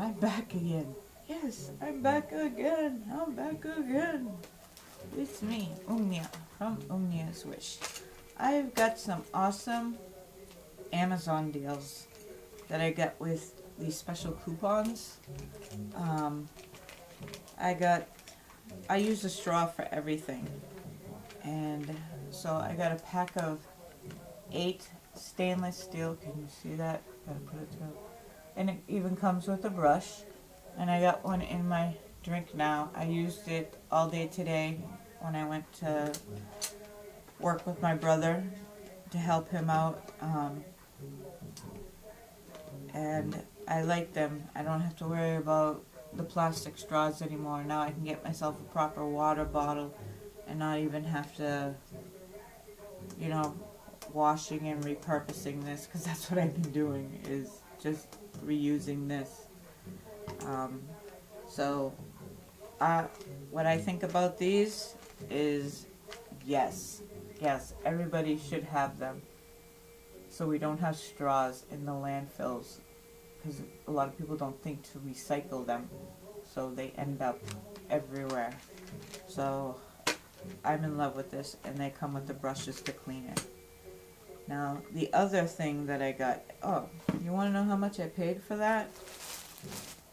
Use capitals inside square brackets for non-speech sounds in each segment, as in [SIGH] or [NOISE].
I'm back again. Yes, I'm back again. I'm back again. It's me, Omneya, from Omneya's Wish. I've got some awesome Amazon deals that I got with these special coupons. Um, I got, I use a straw for everything. And so I got a pack of eight stainless steel. Can you see that? Gotta put it through. And it even comes with a brush. And I got one in my drink now. I used it all day today when I went to work with my brother to help him out. Um, and I like them. I don't have to worry about the plastic straws anymore. Now I can get myself a proper water bottle and not even have to, you know, washing and repurposing this because that's what I've been doing is just reusing this. Um, so, uh, what I think about these is yes, yes, everybody should have them so we don't have straws in the landfills because a lot of people don't think to recycle them so they end up everywhere. So I'm in love with this and they come with the brushes to clean it. Now the other thing that I got, oh, you want to know how much I paid for that?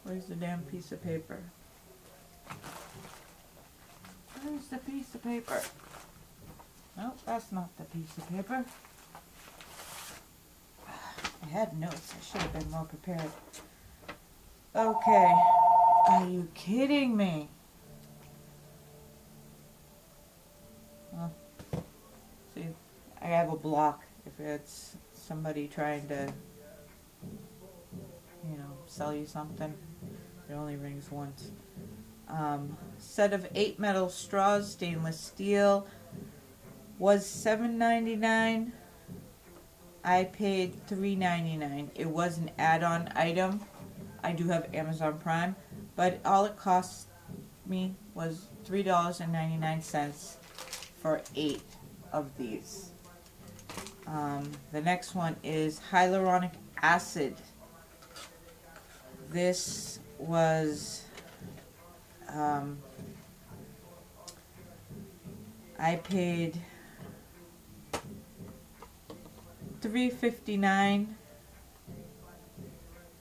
Where's the damn piece of paper? Where's the piece of paper? No, that's not the piece of paper. I had notes. I should have been more prepared. Okay. Are you kidding me? See, I have a block if it's somebody trying to, you know, sell you something. It only rings once. Um, set of eight metal straws, stainless steel, was seven ninety nine. I paid $3.99. It was an add-on item. I do have Amazon Prime, but all it cost me was $3.99 for eight of these. Um, the next one is hyaluronic acid. This was um, I paid three fifty nine.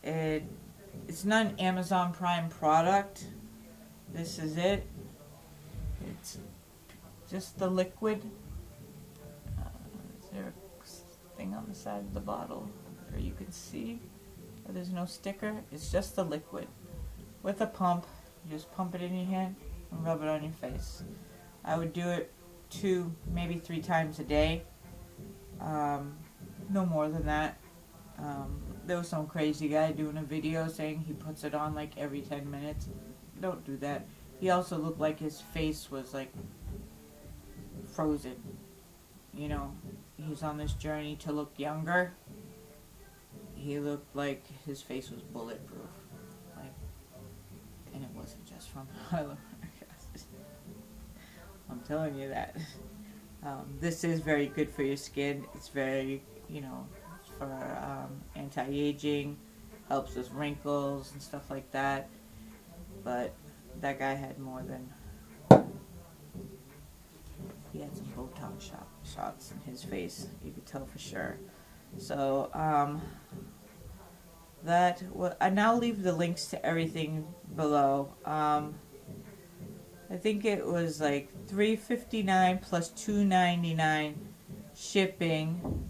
It it's not an Amazon Prime product. This is it. It's just the liquid. Uh, is there a thing on the side of the bottle where you can see? There's no sticker. It's just the liquid with a pump. You just pump it in your hand and rub it on your face. I would do it two, maybe three times a day. Um, no more than that. Um, there was some crazy guy doing a video saying he puts it on like every 10 minutes. Don't do that. He also looked like his face was like frozen. You know, he's on this journey to look younger. He looked like his face was bulletproof. Like, and it wasn't just from [LAUGHS] hyaluronic acid. I'm telling you that. Um, this is very good for your skin. It's very you know, for um, anti-aging, helps with wrinkles and stuff like that. But that guy had more than he had some Botox shot, shots in his face. You could tell for sure. So um, that I now leave the links to everything below. Um, I think it was like 359 plus 299 shipping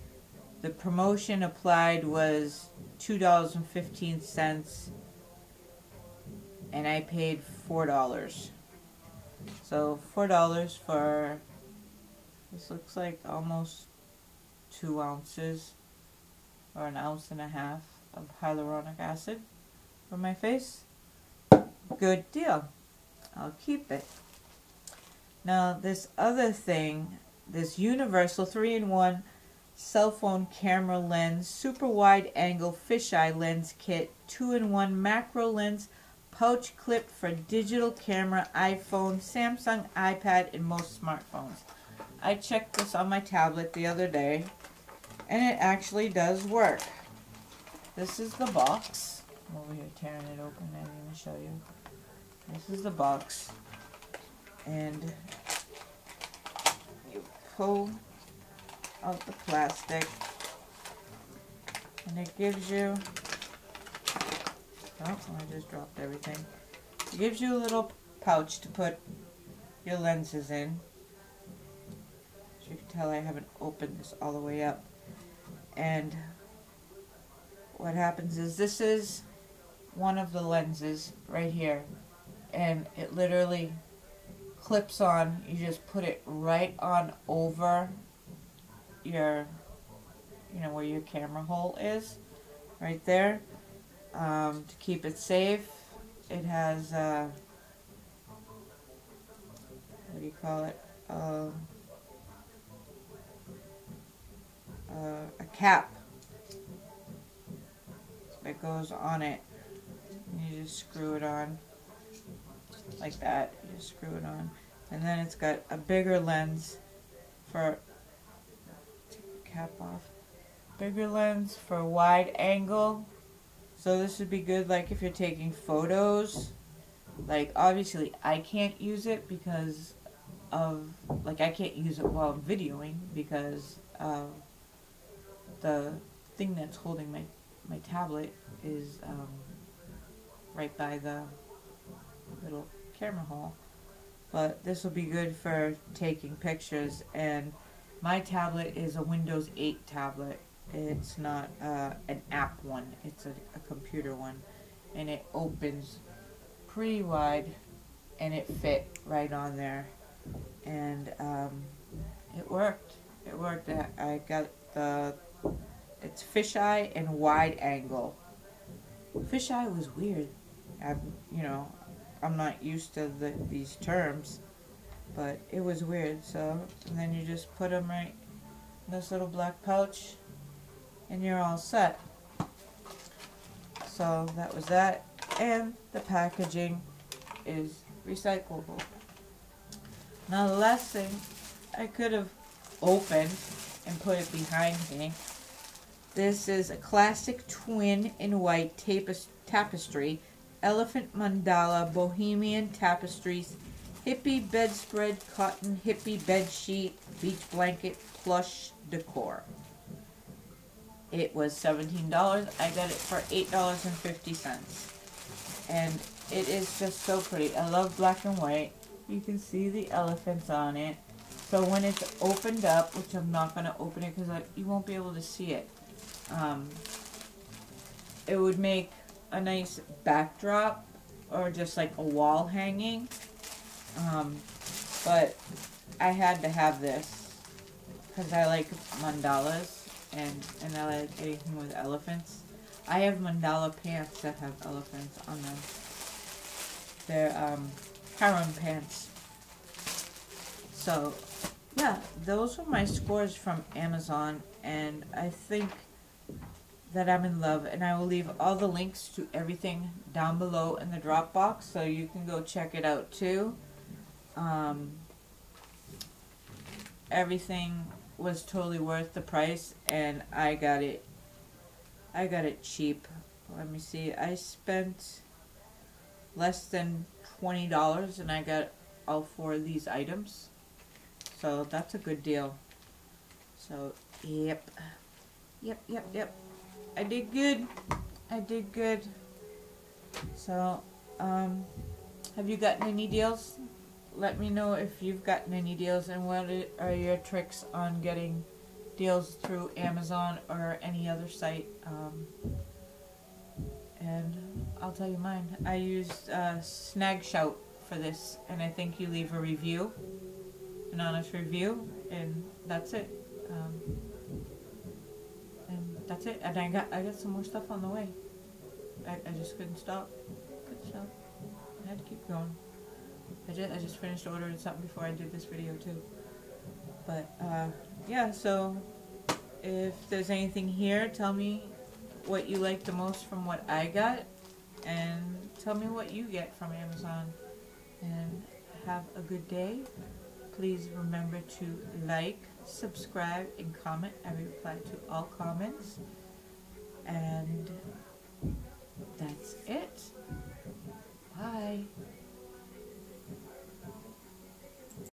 the promotion applied was $2.15 and I paid $4. So $4 for, this looks like almost two ounces or an ounce and a half of hyaluronic acid for my face. Good deal. I'll keep it. Now this other thing, this universal 3-in-1 cell phone camera lens, super wide angle fisheye lens kit, 2-in-1 macro lens, pouch clip for digital camera, iPhone, Samsung, iPad, and most smartphones. I checked this on my tablet the other day, and it actually does work. This is the box. I'm over here tearing it open. I didn't even show you. This is the box. And you pull out the plastic. And it gives you... Oh, I just dropped everything. It gives you a little pouch to put your lenses in. Tell, I haven't opened this all the way up. And what happens is this is one of the lenses right here. And it literally clips on. You just put it right on over your, you know, where your camera hole is. Right there. Um, to keep it safe. It has, uh, what do you call it? Um, uh, a cap that goes on it. You just screw it on like that. You just screw it on. And then it's got a bigger lens for cap off. Bigger lens for wide angle. So this would be good like if you're taking photos. Like obviously I can't use it because of like I can't use it while videoing because uh, the thing that's holding my my tablet is um, right by the little camera hole. But this will be good for taking pictures and my tablet is a Windows 8 tablet. It's not uh, an app one, it's a, a computer one. And it opens pretty wide and it fit right on there. And um, it worked. It worked. I got the, it's fisheye and wide angle. Fisheye was weird. I, you know, I'm not used to the, these terms, but it was weird. So, and then you just put them right in this little black pouch, and you're all set. So that was that, and the packaging is recyclable. Now the last thing I could have opened and put it behind me. This is a classic twin in white tapestry elephant mandala, bohemian tapestries, hippie bedspread, cotton hippie bed sheet, beach blanket, plush decor. It was $17. I got it for $8.50. And it is just so pretty. I love black and white. You can see the elephants on it. So when it's opened up, which I'm not going to open it because you won't be able to see it, um, it would make a nice backdrop or just like a wall hanging. Um, but I had to have this because I like mandalas and, and I like anything with elephants. I have mandala pants that have elephants on them. They're um, harem pants. So, yeah, those were my scores from Amazon, and I think that I'm in love and I will leave all the links to everything down below in the Dropbox so you can go check it out too. Um, everything was totally worth the price and I got it I got it cheap. Let me see. I spent less than $20 and I got all four of these items. So that's a good deal. So, yep. Yep, yep, yep. I did good. I did good. So, um, have you gotten any deals? Let me know if you've gotten any deals and what are your tricks on getting deals through Amazon or any other site. Um, and I'll tell you mine. I used uh, Snagshout for this, and I think you leave a review, an honest review, and that's it. Um, that's it. And I got I got some more stuff on the way. I, I just couldn't stop. Couldn't stop. I had to keep going. I just I just finished ordering something before I did this video too. But uh, yeah, so if there's anything here, tell me what you like the most from what I got, and tell me what you get from Amazon. And have a good day. Please remember to like, subscribe, and comment. I reply to all comments. And that's it. Bye.